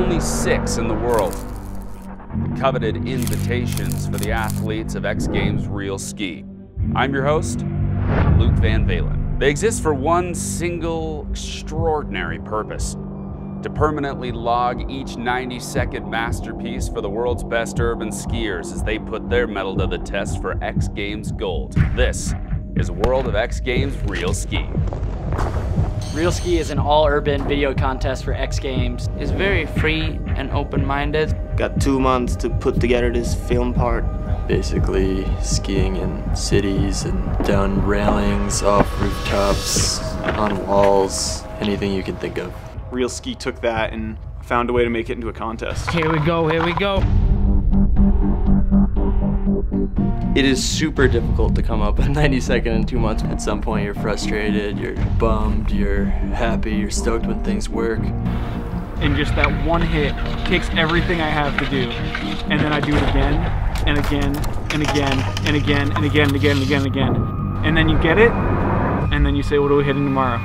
only six in the world. The coveted invitations for the athletes of X Games Real Ski. I'm your host, Luke Van Valin. They exist for one single extraordinary purpose to permanently log each 90 second masterpiece for the world's best urban skiers as they put their mettle to the test for X Games Gold. This is World of X Games Real Ski. Real Ski is an all-urban video contest for X Games. It's very free and open-minded. Got two months to put together this film part. Basically skiing in cities and down railings, off rooftops, on walls, anything you can think of. Real Ski took that and found a way to make it into a contest. Here we go, here we go. It is super difficult to come up with 90 second in two months. At some point you're frustrated, you're bummed, you're happy, you're stoked when things work. And just that one hit takes everything I have to do. And then I do it again and again and again and again and again and again and again and again. And then you get it, and then you say, what are we hitting tomorrow?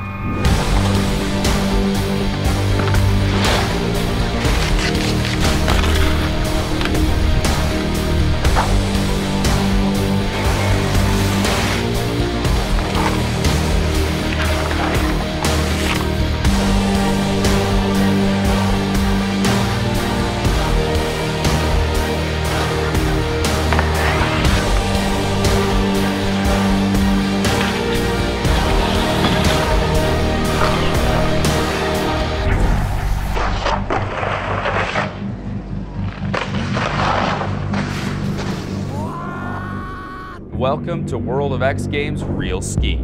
Welcome to World of X Games Real Ski.